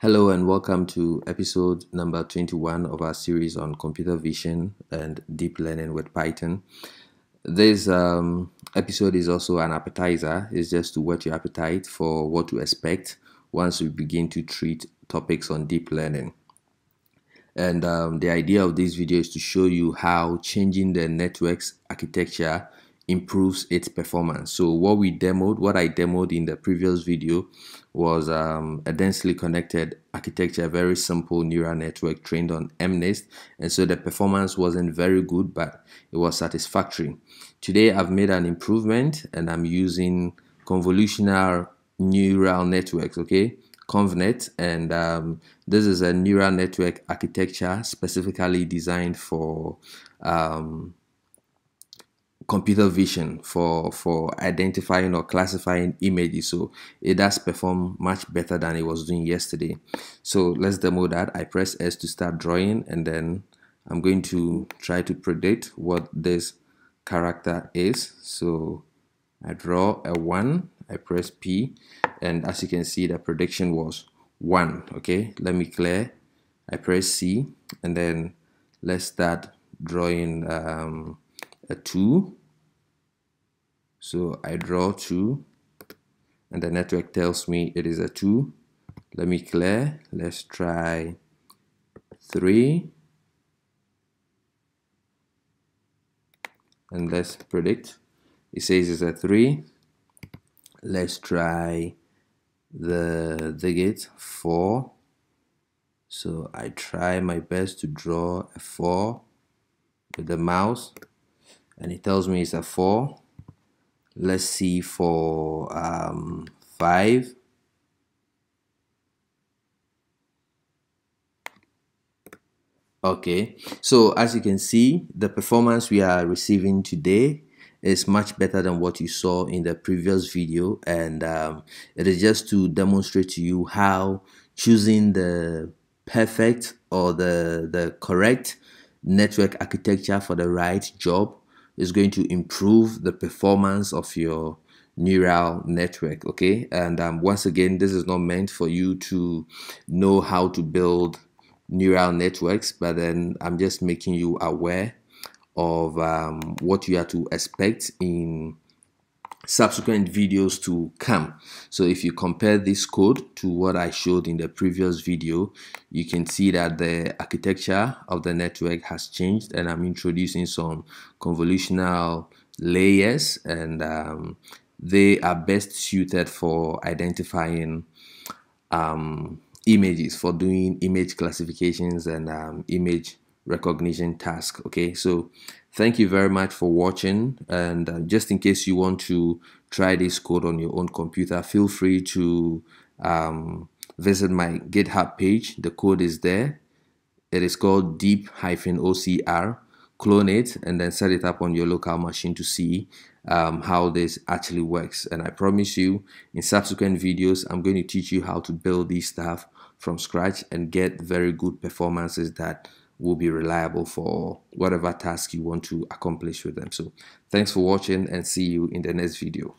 Hello and welcome to episode number 21 of our series on computer vision and deep learning with Python. This um, episode is also an appetizer, it's just to whet your appetite for what to expect once we begin to treat topics on deep learning. And um, the idea of this video is to show you how changing the network's architecture improves its performance. So what we demoed, what I demoed in the previous video was um, a densely connected architecture, a very simple neural network trained on MNIST. And so the performance wasn't very good, but it was satisfactory. Today I've made an improvement and I'm using convolutional neural networks, okay? ConvNet, and um, this is a neural network architecture specifically designed for um, computer vision for for identifying or classifying images. So it does perform much better than it was doing yesterday. So let's demo that. I press s to start drawing and then i'm going to try to predict what this character is. So i draw a one i press p and as you can see the prediction was one okay? Let me clear. I press c and then let's start drawing um, a 2 so I draw 2 and the network tells me it is a 2 let me clear. Let's try 3 and let's predict. It says it's a 3 let's try the the gate 4 so I try my best to draw a 4 with the mouse and it tells me it's a 4 let's see for um, 5 okay so as you can see the performance we are receiving today is much better than what you saw in the previous video. And um, it is just to demonstrate to you how choosing the perfect or the the correct network architecture for the right job is going to improve the performance of your neural network okay? And um, once again this is not meant for you to know how to build neural networks but then i'm just making you aware of um, what you are to expect in subsequent videos to come. So if you compare this code to what I showed in the previous video, you can see that the architecture of the network has changed and I'm introducing some convolutional layers and um, they are best suited for identifying um, images, for doing image classifications and um, image recognition task okay? So thank you very much for watching and uh, just in case you want to try this code on your own computer feel free to um, visit my github page. The code is there. It is called deep hyphen ocr clone it and then set it up on your local machine to see um, how this actually works. And I promise you in subsequent videos I'm going to teach you how to build this stuff from scratch and get very good performances that will be reliable for whatever task you want to accomplish with them. So thanks for watching and see you in the next video.